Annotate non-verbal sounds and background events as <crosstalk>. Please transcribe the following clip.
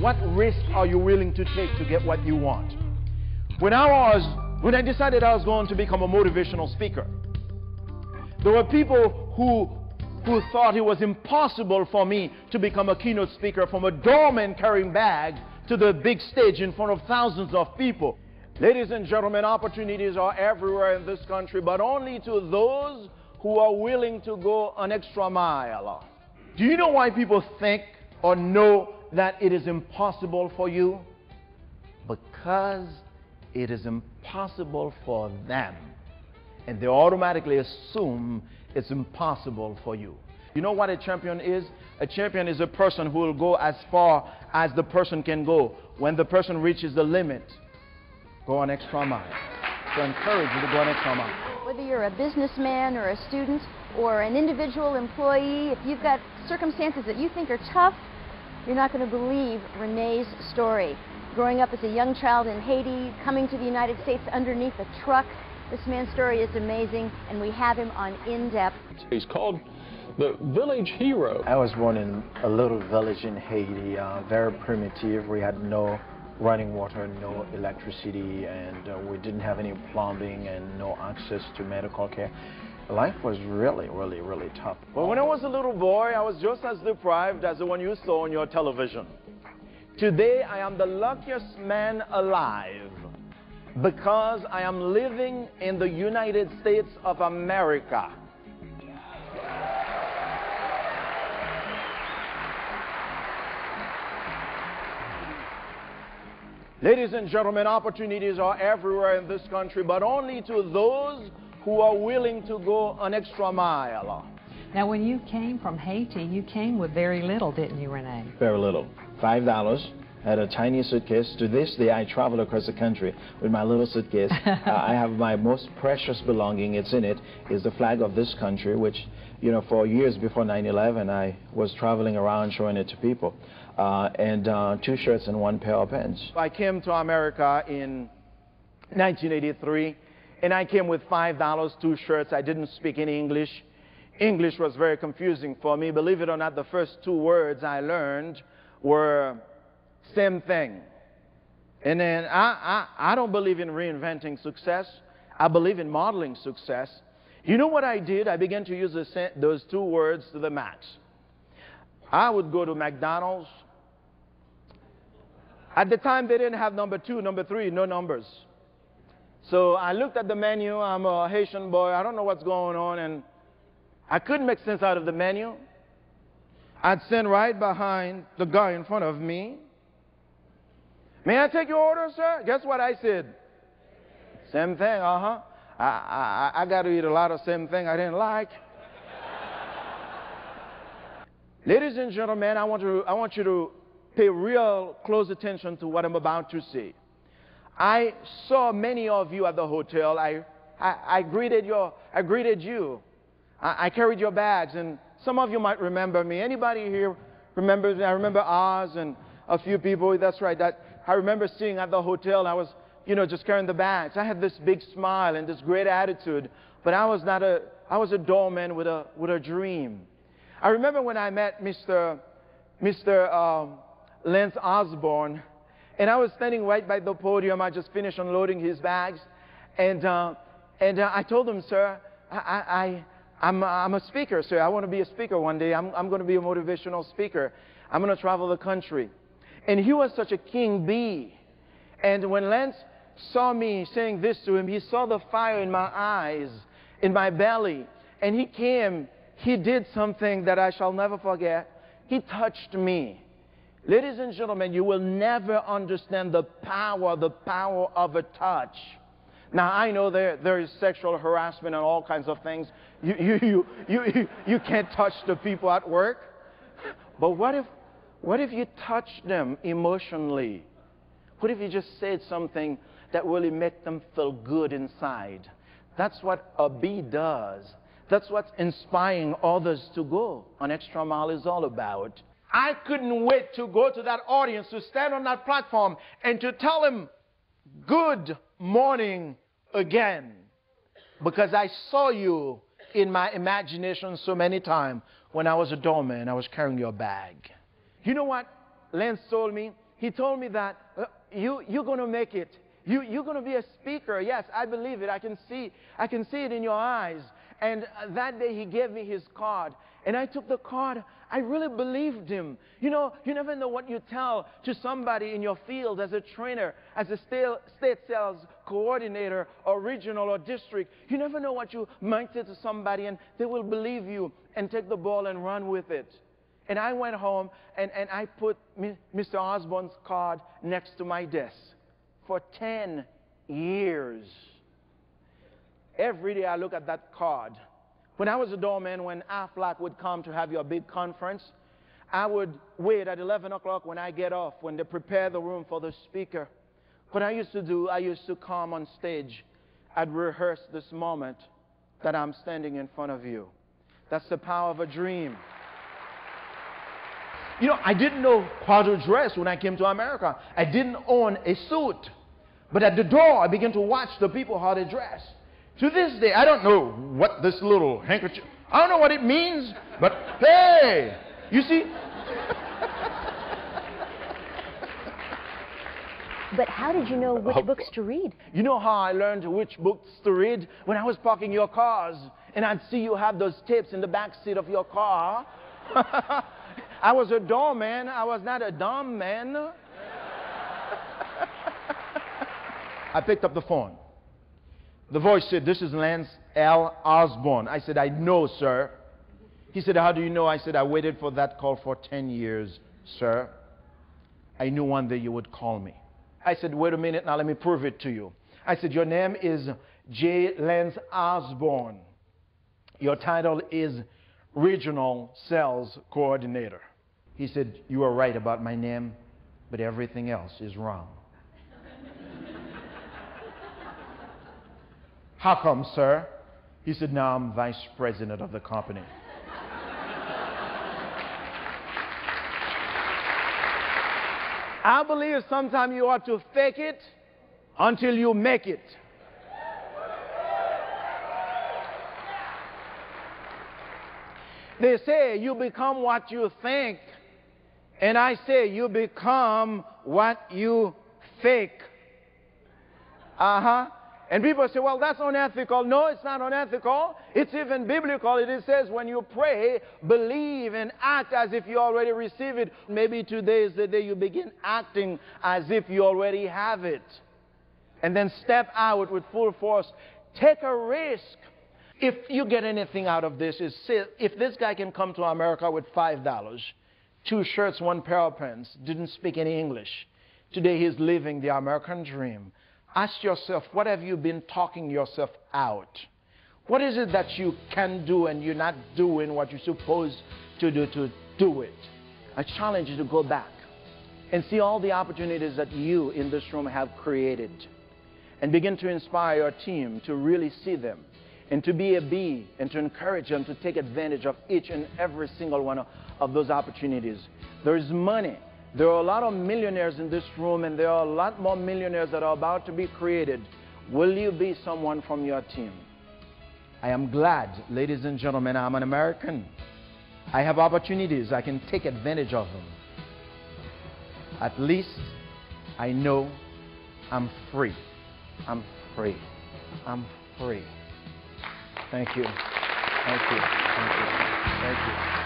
what risk are you willing to take to get what you want? When I was, when I decided I was going to become a motivational speaker, there were people who, who thought it was impossible for me to become a keynote speaker from a doorman carrying bags to the big stage in front of thousands of people. Ladies and gentlemen, opportunities are everywhere in this country, but only to those who are willing to go an extra mile. Do you know why people think or know that it is impossible for you? Because it is impossible for them. And they automatically assume it's impossible for you. You know what a champion is? A champion is a person who will go as far as the person can go. When the person reaches the limit, go an extra mile. To encourage you to go an extra mile. Whether you're a businessman or a student or an individual employee, if you've got circumstances that you think are tough, you're not going to believe Rene's story. Growing up as a young child in Haiti, coming to the United States underneath a truck, this man's story is amazing, and we have him on In Depth. He's called the village hero. I was born in a little village in Haiti, uh, very primitive. We had no running water, no electricity, and uh, we didn't have any plumbing and no access to medical care. Life was really, really, really tough. Well, when I was a little boy, I was just as deprived as the one you saw on your television. Today, I am the luckiest man alive because I am living in the United States of America. Ladies and gentlemen, opportunities are everywhere in this country, but only to those who are willing to go an extra mile. Now, when you came from Haiti, you came with very little, didn't you, Rene? Very little. Five dollars. Had a tiny suitcase. To this day, I travel across the country with my little suitcase. <laughs> uh, I have my most precious belonging. It's in it. Is the flag of this country, which, you know, for years before 9/11, I was traveling around showing it to people. Uh, and uh, two shirts and one pair of pants. I came to America in 1983, and I came with $5, two shirts. I didn't speak any English. English was very confusing for me. Believe it or not, the first two words I learned were same thing. And then I, I, I don't believe in reinventing success. I believe in modeling success. You know what I did? I began to use those two words to the max. I would go to McDonald's, at the time, they didn't have number two, number three, no numbers. So I looked at the menu. I'm a Haitian boy. I don't know what's going on. And I couldn't make sense out of the menu. I'd stand right behind the guy in front of me. May I take your order, sir? Guess what I said? Same thing, uh huh. I, I, I got to eat a lot of same thing I didn't like. Ladies and gentlemen, I want, to, I want you to pay real close attention to what I'm about to say. I saw many of you at the hotel. I, I, I greeted, your, I greeted you. I, I, carried your bags, and some of you might remember me. Anybody here remembers me? I remember Oz and a few people. That's right. That I remember seeing at the hotel. I was, you know, just carrying the bags. I had this big smile and this great attitude, but I was not a. I was a doorman with a with a dream. I remember when I met Mr. Mr. Um, Lance Osborne. And I was standing right by the podium. I just finished unloading his bags. And, uh, and uh, I told him, sir, I, I, I'm, I'm a speaker, sir. I want to be a speaker one day. I'm, I'm going to be a motivational speaker. I'm going to travel the country. And he was such a king bee. And when Lance saw me saying this to him, he saw the fire in my eyes, in my belly. And he came, he did something that I shall never forget. He touched me. Ladies and gentlemen, you will never understand the power, the power of a touch. Now, I know there, there is sexual harassment and all kinds of things. You, you, you, you, you, you can't touch the people at work. But what if, what if you touch them emotionally? What if you just said something that really make them feel good inside? That's what a bee does. That's what's inspiring others to go. An extra mile is all about. I couldn't wait to go to that audience, to stand on that platform, and to tell them, Good morning again. Because I saw you in my imagination so many times when I was a doorman, I was carrying your bag. You know what Lance told me? he told me that uh, you, you're going to make it. You, you're going to be a speaker. Yes, I believe it. I can see, I can see it in your eyes. And uh, that day he gave me his card. And I took the card. I really believed him. You know, you never know what you tell to somebody in your field as a trainer, as a state sales coordinator, or regional or district. You never know what you might say to somebody, and they will believe you and take the ball and run with it. And I went home and, and I put Mr. Osborne's card next to my desk for 10 years. Every day I look at that card. When I was a doorman, when AFLAC would come to have your big conference, I would wait at 11 o'clock when I get off, when they prepare the room for the speaker. What I used to do, I used to come on stage. I'd rehearse this moment that I'm standing in front of you. That's the power of a dream. You know, I didn't know how to dress when I came to America. I didn't own a suit. But at the door, I began to watch the people how they dress. To this day, I don't know what this little handkerchief, I don't know what it means, but hey, you see? But how did you know which oh. books to read? You know how I learned which books to read? When I was parking your cars and I'd see you have those tapes in the back seat of your car. <laughs> I was a doorman. I was not a dumb man. I picked up the phone. The voice said, This is Lance L. Osborne. I said, I know, sir. He said, How do you know? I said, I waited for that call for 10 years, sir. I knew one day you would call me. I said, Wait a minute, now let me prove it to you. I said, Your name is J. Lance Osborne. Your title is Regional Sales Coordinator. He said, You are right about my name, but everything else is wrong. <laughs> How come, sir? He said, Now I'm vice president of the company. <laughs> I believe sometimes you ought to fake it until you make it. They say you become what you think. And I say you become what you fake. Uh huh. And people say, well, that's unethical. No, it's not unethical. It's even biblical. It says when you pray, believe and act as if you already receive it. Maybe today is the day you begin acting as if you already have it. And then step out with full force. Take a risk. If you get anything out of this, is if this guy can come to America with $5, two shirts, one pair of pants, didn't speak any English. Today he's living the American dream. Ask yourself, what have you been talking yourself out? What is it that you can do and you're not doing what you're supposed to do to do it? I challenge you to go back and see all the opportunities that you in this room have created and begin to inspire your team to really see them and to be a bee and to encourage them to take advantage of each and every single one of those opportunities. There is money. There are a lot of millionaires in this room, and there are a lot more millionaires that are about to be created. Will you be someone from your team? I am glad, ladies and gentlemen, I'm an American. I have opportunities. I can take advantage of them. At least I know I'm free. I'm free. I'm free. Thank you. Thank you. Thank you. Thank you.